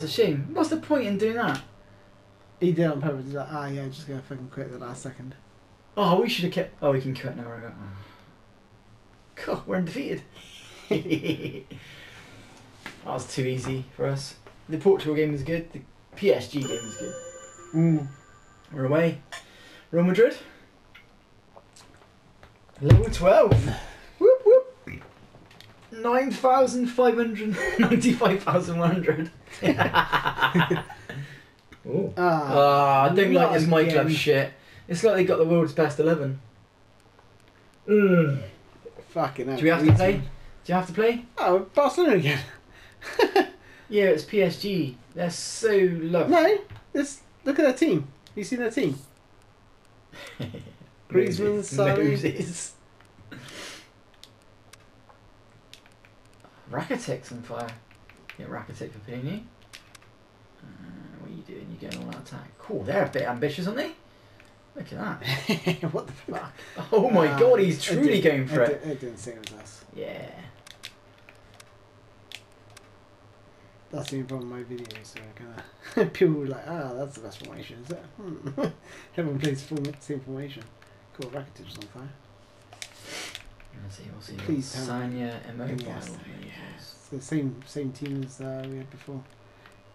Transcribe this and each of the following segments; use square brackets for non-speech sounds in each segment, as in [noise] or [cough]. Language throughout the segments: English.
It's a shame. What's the point in doing that? He did it on purpose. He's like, ah, yeah, just gonna fucking quit at the last second. Oh, we should have kept. Oh, we can quit now. Right? [laughs] God, we're undefeated. [laughs] that was too easy for us. The Portugal game was good. The PSG game was good. Mm. We're away. Real Madrid. Level 12. Whoop whoop. 9,595,100. [laughs] Ooh. Ah, Ah, I don't like this My Club shit. It's like they got the world's best 11. Mm. fucking hell. Do we have to play? Do you have to play? Oh, Barcelona again. [laughs] Yeah, it's PSG. They're so lovely. No, this, look at their team. You see their team? [laughs] Griezmann, Moses. Sarri. Moses. Rakitic's on fire. Get Rakitic for Pini. Uh, what are you doing? You're getting all that attack. Cool, they're a bit ambitious, aren't they? Look at that. [laughs] what the fuck? [laughs] Oh my Ah, god, he's truly going for it. did- It didn't say it was us. Yeah. That's the only problem with my videos. So kind of [laughs] people were like, ah, that's the best formation, is it? Hmm. Everyone plays the same formation. Cool, Rakitic's on fire. Let's see, we'll see. Please tell Sanya Immobile. Yes, It's the same same team as uh, we had before.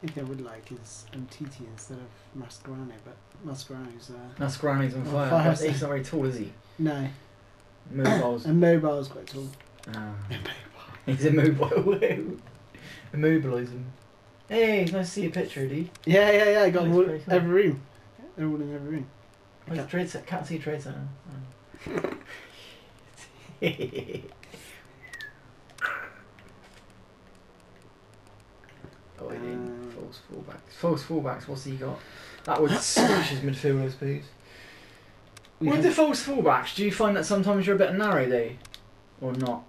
I think I would like is Umtiti instead of Mascherano, but Mascherano's uh, Mascherano's on On fire. fire, But so- He's not very tall, is he? no, Mobile's. [coughs] and Mobile's quite tall. Ah. [laughs] He's immobile. [laughs] Immobilise him. Hey, nice to see a picture, dude. Yeah, yeah, yeah. I got all, cool. every room. They're all in every room. Where's the trade set? Can't see trade set. Oh. Oh, he didn't. Um, False fullbacks. False fullbacks. What's he got? That would [coughs] smash his midfielders, please. We With the false fullbacks, do you find that sometimes you're a bit narrow, though, or not?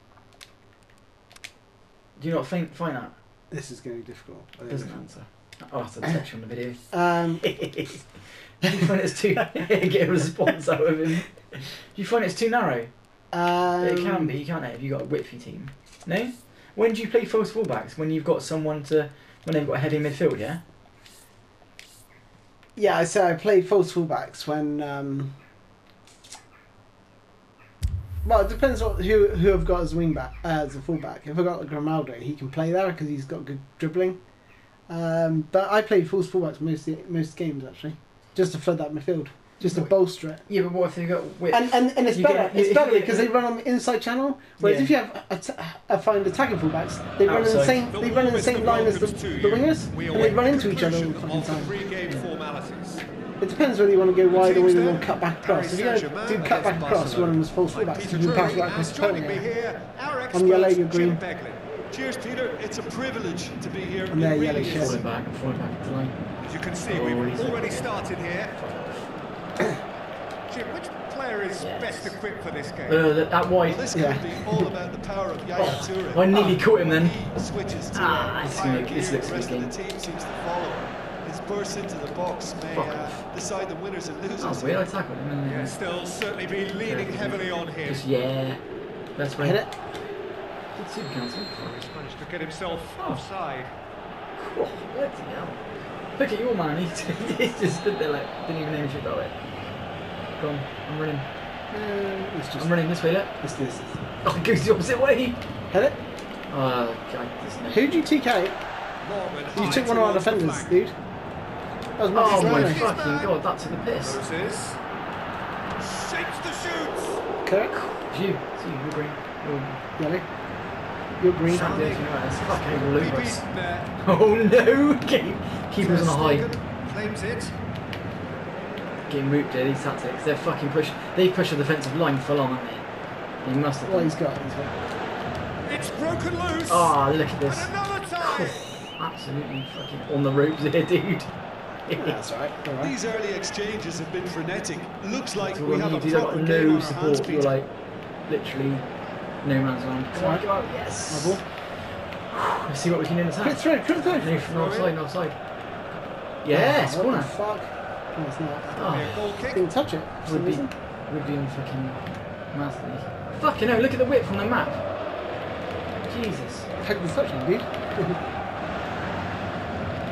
Do you not think find that? this is going to be difficult. I think. Doesn't answer. I'll have to text you on the video. [coughs] Um, [laughs] Do you find it's too [laughs] get a response out of him? [laughs] Do you find it's too narrow? Um, it can be, can't it? If you've got a whiffy team. No? When do you play false fullbacks? When you've got someone to when they've got a heavy midfield, yeah? Yeah, so I played false fullbacks when. Um, well, it depends what who who I've got as a wing back uh, as a fullback. If I got Grimaldo, he can play there because he's got good dribbling. Um, but I played false fullbacks most most games actually, just to flood that midfield, just to What- bolster it. Yeah, but what if they've got width? And and, and it's You better. get- it's better because they run on the inside channel. Whereas Yeah. if you have a, t- a find attacking fullbacks, they run in the same they run in the same line as the, the wingers, and they run into each other all the fucking time. It depends whether you want to go wide or whether you want to cut back across. If you don't do cut back across, you want them as false fullbacks. You can pass Drury, right across and the joining me opponent. here, our On yellow, you're green. Beglin. Cheers, Peter. It's a privilege to be here. And they're yellow really shirts. back, falling back line. As you can see, Oh, we've already started here. Jim, which player is Yes. best equipped for this game? Uh, that, that Well, this Yeah. could be all about the power of Yaya Oh, Toure. I nearly caught him then. Switches to Ah, a it's this gear, looks the rest like of the team seems to follow. His burst into the box may Fuck uh, off. decide the winners and losers. Oh, weird, I tackled him. And Yeah, still certainly be leaning heavily on him. Just, yeah. That's right. Hit it. Good super cancel. He's managed to get himself offside. Oh, bloody hell. Look at your man, he [laughs] he just stood there like, didn't even know anything about it. Go on, I'm running. Uh, it's just I'm running this way, look. it's this. Oh, [laughs] it goes the opposite way. Hit it. Oh, God, this no. Who'd you TK? Norman You took one of our towards the defenders, dude. That was Oh my Ramos. fucking god, that took the piss. Moses shapes the shoots. Kirk, It's you, it's you, you're green. You're yellow. You're green. Sam Davis, you're right, it's fucking all Be over us. Oh no! Keep, keepers on a high. Stegen Claims it. Getting rooped there, these tactics. They're fucking push. They push the defensive line full on, haven't they? They must have. Well, done. he's got. He's got. It's broken loose. Oh, look at this. And. [sighs] Absolutely fucking on the ropes here, dude. [laughs] Yeah, that's all right. All right. These early exchanges have been frenetic. Looks like So we have a proper got no on our hands, support. You're like literally no man's land. Come on, go out. Yes. My ball. Let's see what we can do in the Put it through. Put through. No, from offside, no offside. Ah, yes, What corner. the fuck? No, it's not. Clear Oh. Didn't touch it. for some would be, reason. would be in fucking Master League. Fucking hell, look at the width from the map. Jesus. How can you touch it, dude? [laughs]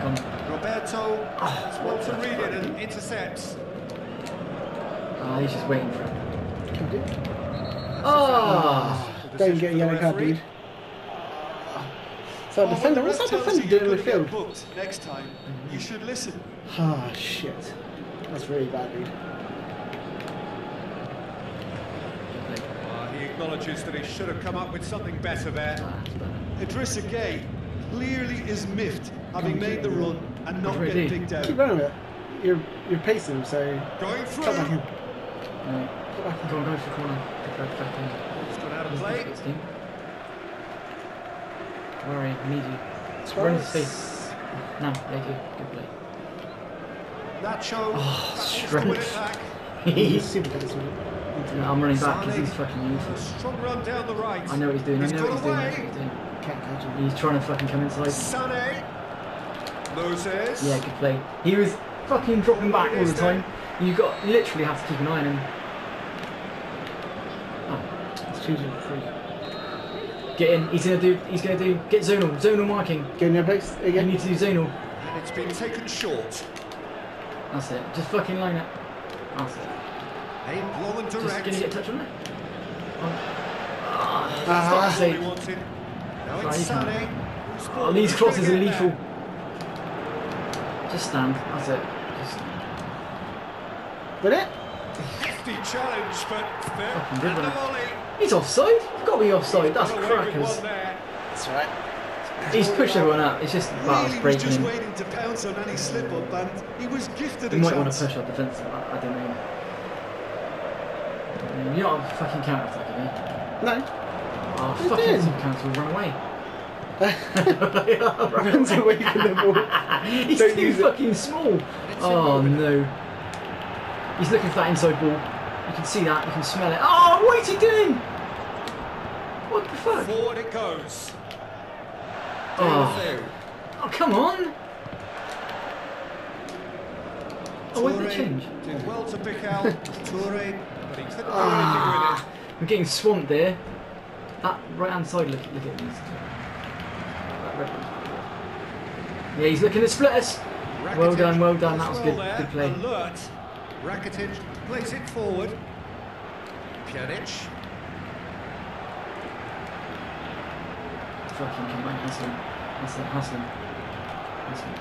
Gone. Roberto ah. Oh, has well to read it and intercepts. Oh, he's just waiting for it. Can do. Oh! Ah. The Don't get a yellow card, dude. So Oh, defender, what's that defender doing in you're gonna midfield? get booked Next time, you should listen. Ah, shit. That's really bad, dude. Ah, he acknowledges that he should have come up with something better there. Idrissa Gueye clearly is miffed, having made the run and not What do I getting picked Keep out. running with it. You're, you're pacing him, so Going back through. in. Cut back in. Go on, go for the corner. Back, back in. It's gone out of play. Don't worry, I need you. Run to space. No, there you. Good play. Nacho. Oh, strength. He's [laughs] He's. super pacing. No, I'm running back because he's fucking A useless. strong run down the right. I know what he's doing. I He's know what he's doing. I know what he's doing. Can't catch him. He's trying to fucking come inside. Sane. Moses. Yeah, good play. He was fucking dropping back all the time. You got literally have to keep an eye on him. Oh, It's choosing free. get in. He's gonna do. He's gonna do. Get zonal. Zonal marking. Go in your place You again. need to do zonal. And it's been taken short. That's it. Just fucking line it. That's it. Aimed long and Just direct. gonna get a touch on it. Oh. Ah, that's All he it. wanted. Now Right, it's you. Sane. Oh, these crosses are lethal. Just stand. That's it. Just But it? Hefty challenge, but there. Fucking good and the one. volley. He's offside. You've got to be offside. That's Got away with crackers. That's right. He's pushed everyone up. It's just about Really was breaking just him. waiting to pounce on any slip up, and he was gifted We a might want to push our defence. I, I don't know. You're not a fucking counter attack, are you? No. Oh, He's fucking doing? some council run away. [laughs] Runs away from the ball. [laughs] He's Don't too use it. fucking small. Oh no. He's looking for that inside ball. You can see that. You can smell it. Oh, what is he doing? What the fuck? Forward it goes. Oh, oh come on. Oh, it Toure change? Did well to pick out Toure, but he couldn't do Ah. I'm getting swamped there. That right hand side, look, look at these. That. Yeah, he's looking to split us. Well done, well done, that was good, there, good play. Alert. Rakitic plays it forward. Pjanic. Fucking come on, hustle him. Hustle him, hustle him. Hustle him.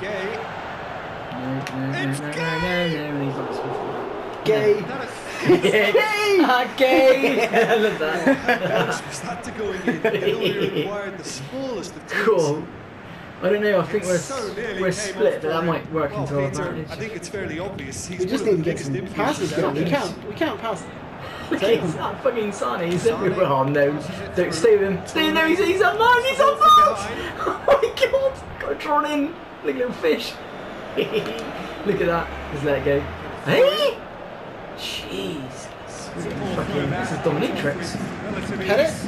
Gay. No, no, no, It's no, no, gay! no, no, he's not swift. Gay. That is- Gay! [laughs] Ah, gay! [laughs] [laughs] I love that. How close was that to going in? It only required the smallest of tweaks. Cool. I don't know, I think we're, So nearly we're came split, off but that for might him. work well, into our Peter, advantage. I think it's fairly obvious. He's We just one need to of get the some biggest passes influences going. We on can't. We can't pass. Look Take at him. that fucking Sane, he's Sane. everywhere. Oh no, Passes it don't through. stay with him. Stay, no, he's, he's on man, he's on From man! [laughs] Oh my god, got drawn in like a little fish. [laughs] Look at that, just let it go. Hey! Jeez. This is fucking- this is dominatrix. Relative it? ease.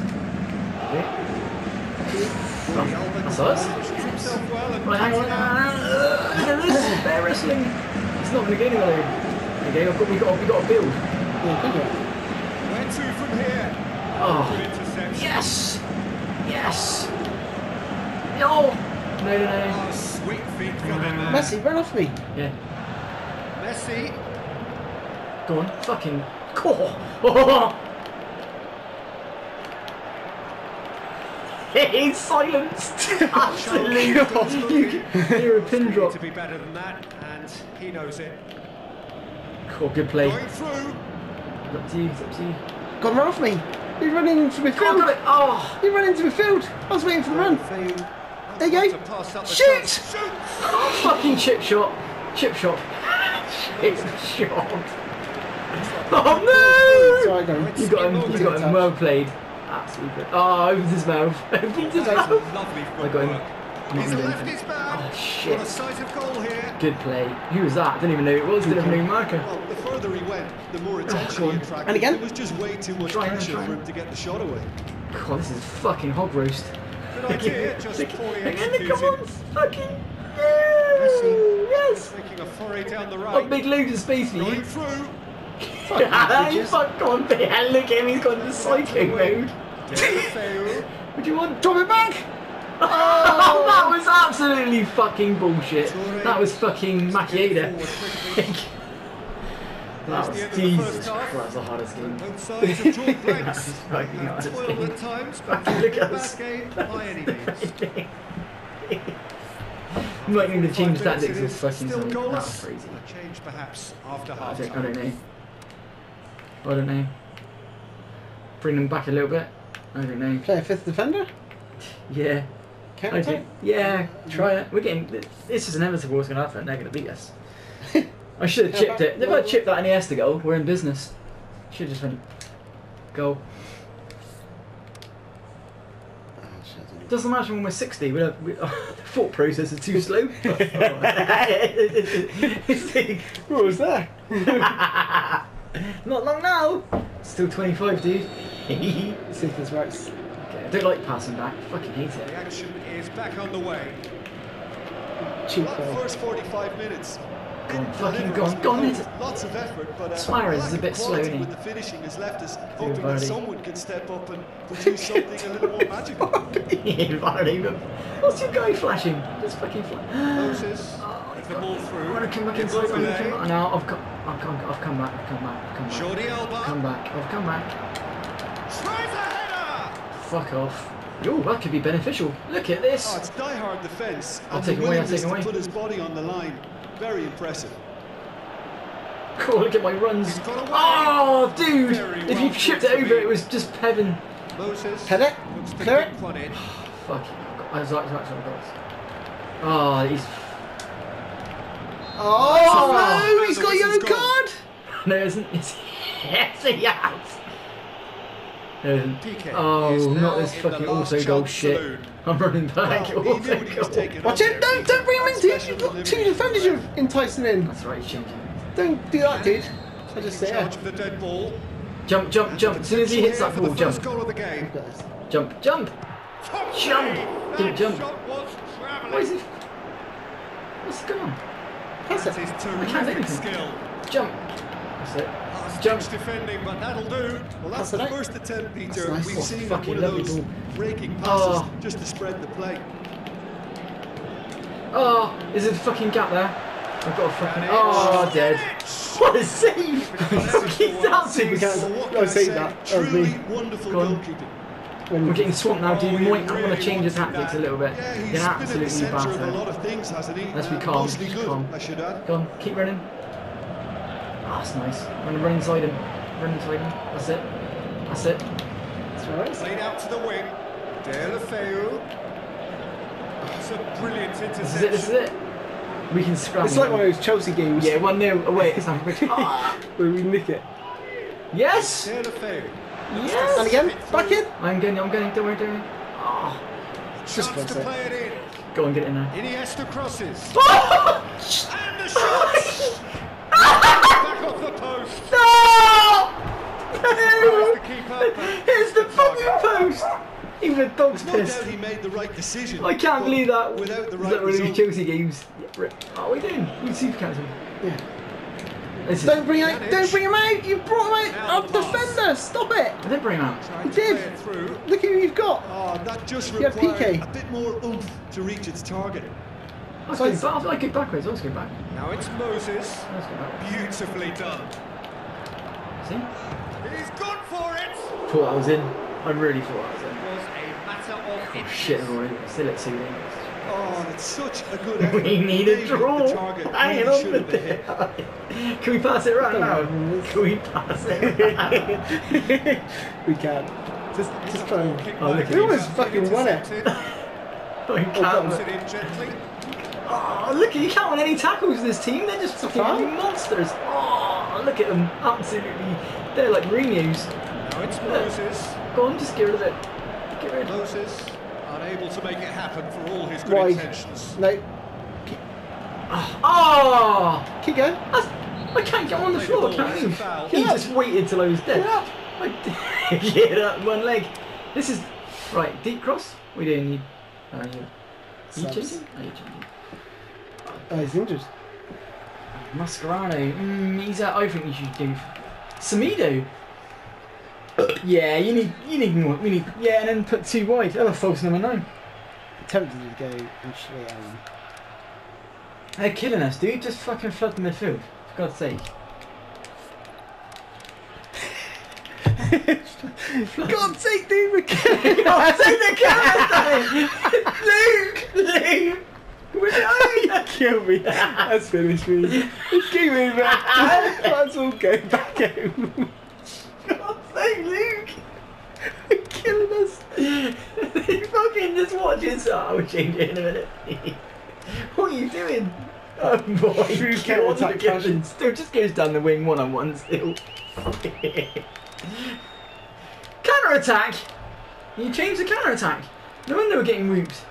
Oh, that's us. Positions himself well Right, hang on. cuts it out. Look at this, bear wrestling. It's not going to go anywhere. Okay, I've got, we got, we got a build. Yeah, good one. Where to from here? Oh, yes, yes. No, no, no, no. Oh, sweet feet come in there. Messi, run off me. Yeah, Messi. go on, fucking. [laughs] [laughs] Oh. He's silenced. Absolutely. you can hear a pin drop. to be better than that, and he knows it. Cool, good play. Going through. It's up to you. It's up to you. Go on, run off me. You're running into Oh, got midfield. it. Oh. You're running into midfield. I was waiting for the run. There you go. To pass up the Shoot! Shoot! Oh, fucking chip shot. Chip shot. [laughs] Chip shot. [laughs] Oh Sorry, no! You got him. You got him. Well played. Absolutely good. Oh, opens his mouth. [laughs] Opens his mouth. Lovely I got footwork. him. I'm not He's left his man. Oh shit. Sight of goal here. Good play. Who was that? Didn't even know who it was. Didn't have no marker. The further he went, the more oh, attention go he attracted. And again? There was just way too much pressure for him to get the shot away. God, this is fucking hog roast. Good idea, just poorly the executed. comments. Fucking. Messi. Yes. Making a foray down the right. Got big loads of space for Going you. through. you fuck [laughs] on, [laughs] yeah, look at him, he's gone into cycling mode. [laughs] Do you want? Drop it back. Oh. that was absolutely fucking bullshit. That was fucking Makieda. That was That's the end of the Jesus first half. That was the hardest game. Both sides have drawn That blanks. was fucking the hardest [laughs] game. at times, Look but at not a us. bad game by any means. Might need to change Five tactics minutes or it is, fucking still something. That was crazy. A change perhaps after I half don't, I time. don't know. I don't know. Bring them back a little bit. I don't know. Play a fifth defender. Yeah. I Counter do. Yeah, try it. We're getting. This is inevitable. What's going to happen? They're going to beat us. I should have chipped it. If I chipped that Iniesta go. we're in business. Should have just went goal. Doesn't matter when we're 60. We don't, we, the [laughs] thought process is too slow. [laughs] [laughs] What was that? Not long now. Still 25, dude. okay, See if this works. I don't like passing back. Fucking hate The it. action is back on the way. Cheap ball. first 45 minutes. Go fucking gone us on, go on, loads, lots of effort, but uh, Suarez is a bit slow, with the finishing has left us hoping that someone can step up and produce something a little more [laughs] magical. What's your guy flashing? Just fucking flash. [gasps] Oh, the ball through. I'm gonna come back It's inside. Immobile. come back. No, I've come, I've come, I've come back. I've come back. I've come back. Jordi I've come back. I've come back. Tries a header. Fuck off. Oh, that could be beneficial. Look at Oh, this. it's die-hard defence. I'll take away, I'll take away. put his body on the line. Very impressive. Cool. Look at my runs. Got. Oh, dude! Very If well you chipped it over, it was just heaven. Moses Head it. looks to Clear it. Ah, fuck. I was like, sorry, guys. Oh, ah, he's. Oh, oh no, he's got a yellow card. [laughs] No, it isn't. Yes, he has. Um, oh, no. PK Oh, not this fucking last auto goal shit. saloon. I'm running back. Well, he knew auto what he goal. Watch on it. Don't, don't bring him in, dude. You've got two defenders you're enticing in. That's right, he's changing. Don't do that, dude. I just In say charge the dead ball. Jump, jump, jump. As soon as he hits that ball, jump. goal of the game. I've got this. Jump, jump. Jump. save. Didn't jump. shot was What is it? What's going on? Pass That it. is can't do anything. skill. Jump. That's it. Last Jump. ditch defending, but that'll do. Well, that's it the first attempt, Peter. nice. We've Oh, seen one of those ball. breaking passes Oh. just to spread the play. Oh, is it a fucking gap there? I've got a fucking. Oh, dead. What a save! He's dancing. can't- I'll I say say? that. Truly wonderful Go goalkeeping. When We're oh, getting swamped now. Oh, We he might, I'm to change his tactics a little bit. Yeah, he's been absolutely centre of a lot battered. of things. Let's be Uh, calm, Mostly just good, calm. I should add. Go on, keep running. Ah, that's nice. I'm going to run inside him. Run inside him. That's it. That's it. That's right. Played out to the wing. Deulofeu. It's a brilliant interception. This is it. This is it. We can scramble. It's like one of those Chelsea games Yeah, 1 0 away at Stamford Bridge. Ah, where we nick it. yes! Deulofeu. Yes! And again, back in. I'm getting, I'm getting, Don't worry, don't worry. Oh, Just Chance to close it. play it in. go and get it in there. Iniesta crosses. [laughs] Oh! And the shot! Back off the post. No! Tries No! to keep up. but It's the fucking post! Even the dog's No pissed. doubt he made the right decision. I can't believe that. Without the Is right that one of these. Chelsea games? Yeah, right. Oh, what are we doing? We super cancel. Yeah. This is, Don't bring out. Don't bring him out. You brought him Now out. the Up defender. Stop it. I didn't bring him out. Trying He to did. play it through. Look who you've got. Oh, that just You have required PK. a bit more oomph to reach its target. I was going back. I was go backwards. I was going back. Now it's Moses. I was going back. Beautifully done. See? He's gone. Thought I was in. I really thought I was in. was a matter of Oh, shit, Roy. Still at 2 Oh, it's such a good [laughs] effort. We need a draw. The target Hang really on the have. [laughs] Can we pass it right now? Can we pass it? [laughs] we can. Just, just try and. Oh, kick Oh, look back. at We almost fucking won it. Intercepted. Can't. was- Puts it in gently. Oh, look, you can't win any tackles in this team. They're just fucking monsters. Oh, look at them. Absolutely. They're like Mourinho's. Now Moses. Go on, just get rid of it. Get rid of it. Moses unable to make it happen for all his good Wide. intentions. No. Oh! Keep going. That's, I can't get on the floor. the I ball, can't it's a move. He Get just waited till I was dead. Get up. I [laughs] get up one leg. This is right. Deep cross. We don't need. Uh, you, are you changing? Are you changing? Oh, he's injured. Mascherano. Mm, he's out. I think you should do. Semedo. Yeah, you need. You need more. We need. Yeah, and then put two wide. Oh, false number nine. tempted to go actually. Um, They're killing us, dude. Just fucking flood the midfield. For God's sake. [laughs] God's sake, dude, we're killing God, [laughs] take the [laughs] camera! Luke! Luke! We're dying! Kill me. That's finished me. Keep me back. Let's all go back home. God's sake, Luke! They're killing us. Fucking just watching. this. Oh, I'll change it in a minute. [laughs] what are you doing? Oh boy. True on, Kevin. Still just goes down the wing one on one still. [laughs] counter attack? You changed the counter attack. No wonder we're getting whooped.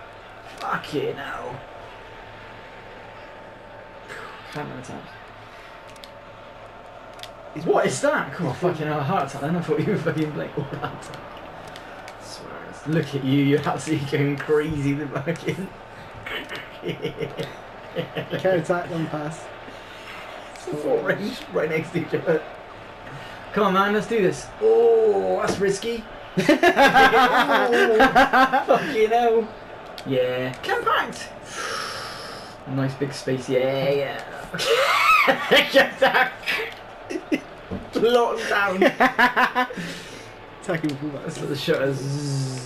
Fucking now. Counter attack. What is that? Oh, fucking hell, heart attack then. I thought you were fucking playing all that. Look at you, you're absolutely going crazy the fucking. Carry attack, one pass. Four range right next to each other. Come on, man, let's do this. Oh, that's risky. oh, [laughs] fucking hell. Yeah. Compact. Nice big space. Yeah, yeah. [laughs] Get that. Lock [laughs] down. Attacking fullback. That's what the shutters.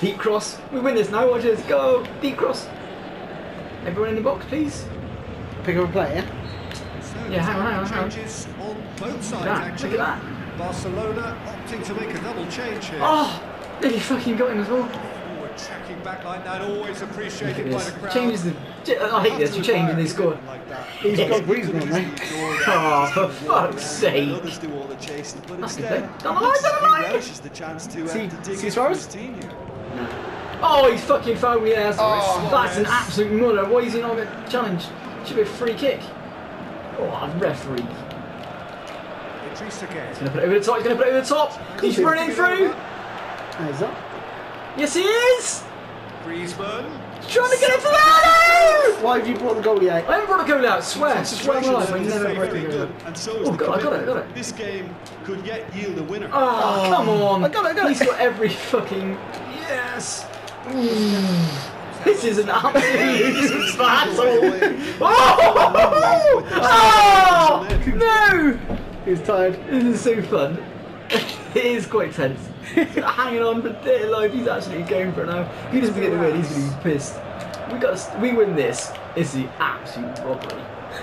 Deep cross. We win this now. Watch this. Go. Deep cross. Everyone in the box, please. Pick up a player. So, Yeah, hang on, hang on, hang on. Changes on both sides, Look at that. actually. Look at that. Barcelona opting to make a double change here. Oh, nearly fucking got him as well. Forward tracking back like that, always appreciated by the crowd. Changes the. I hate this. You change and they score. Like that. He's got Griezmann, mate. Oh, for fuck's sake. Others do all the chasing, but That's good instead, play. Down the line, down the he line. relishes the chance to, uh, See- to see Suarez? team here. Oh, he's fucking fouled me there. Oh, That's an absolute muller. Why is he not going to challenge? Should be a free kick. Oh, referee. Idris again. He's going to put it over the top. He's going to put it over the top. He's running through. There's that. Yes, he is. Griezmann. He's trying to get it for the Why have you brought the goalie out? I haven't brought the goalie out. Swear, swear to my life, I never is broke a very goal out. and so is Oh, the God, I got it, I got it. This game could yet yield a winner. Oh, come on. I got it, I got it. He's got every fucking. Yes. Mm. This is an absolute [laughs] [laughs] battle. [laughs] Oh! oh! No! He's tired. This is so fun. it is quite tense. He's hanging on for dear life. He's actually going for it now. He doesn't get the win, he's going to be pissed. We got. To, we win this. It's the absolute robbery. [laughs]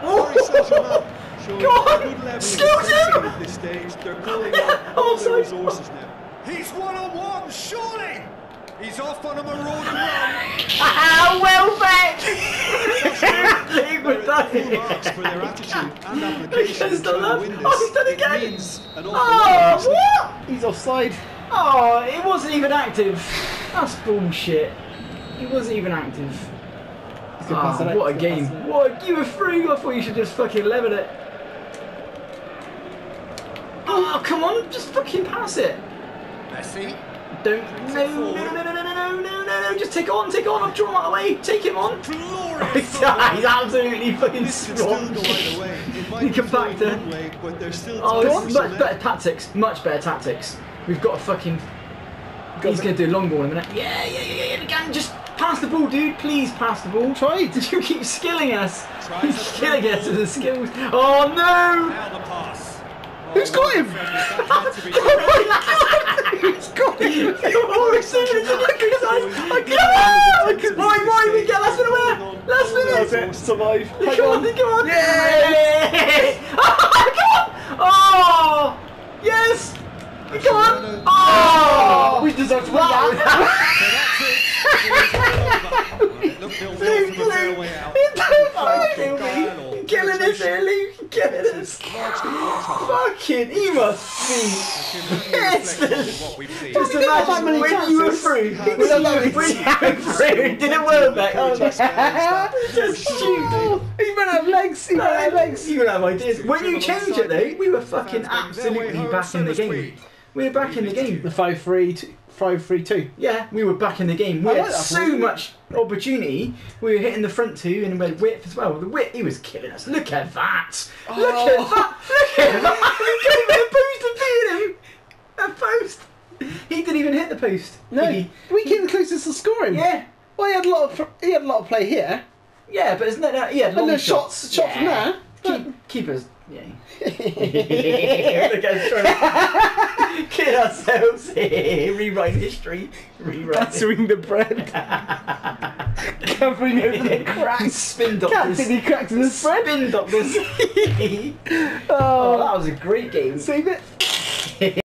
Paris Saint-Germain Go on, a good level of excuse him. at this stage. They're calling out [laughs] all their Offside. resources now. He's one on one, surely. He's off on a marauding run. Ah, well back! [laughs] League with that. marks for their attitude and application He's done to that. win Oh, he's done it It again. means an awful lot, Oh, what? He's offside. Oh, it wasn't even active. That's bullshit. He wasn't even active. He's gonna pass it Ah, out. what a game. pass it. What? You were through. I thought you should just fucking level it. Oh, come on. Just fucking pass it. Messi. Don't. No, no, no, no, no, no, no, no, no, no. Just take it on, take it on. I've drawn that away. Take him on. [laughs] He's [laughs] absolutely fucking This strong. go either way. It [laughs] might He can flowing back there. one way, but there's still Oh, this is much better tactics. Much better tactics. We've got a fucking. He's going to do a long ball in a minute. Yeah, yeah, yeah, yeah. Again, just pass the ball, dude. Please pass the ball. Tried. Did [laughs] you keep skilling us? Tries He's a killing us with the skills. Oh no! Now the pass. Who's got him? That had to be He's got him. [laughs] Oh, [laughs] as soon as I get out! Why, why we get last minute winner? Last That's minute! it. Survive. Come Hang on, on. come on! Yay! Oh, come on! Oh! Yes! Come on! Oh! We deserve to win that. It looked ill from a fair way out. Killing killing us here, Luke. Killing us. Fucking, he must be pissed. What we've seen. Just We didn't have that imagine [laughs] when you were chances. through. We When don't you know were it's- when you were through, didn't work back. Oh, that's just stupid. He ran out of legs. He ran out of legs. You have ideas. When you change it though, we were fucking absolutely back in the game. We were back in the game. The 5 3 2. 5 3 2. Yeah, we were back in the game. We I had like so ball. much opportunity. We were hitting the front two and we had width as well. The width, he was killing us. Look at that. Look at oh. that. Look at that. We couldn't even post and beat him. A post. He didn't even hit the post. No, He- we came the closest to scoring. yeah. Well, he had a lot of he had a lot of play here, Yeah, but isn't that yeah? and long the shots shot from Yeah. there. Keep, keepers. Yeah. At us trying to [laughs] kid ourselves here. Rewriting history. Rewriting. Battering the bread, [laughs] covering over the cracks. Spin doctors. Captain, he cracked in the bread. Spin doctors. [laughs] oh, Oh, that was a great game. save it.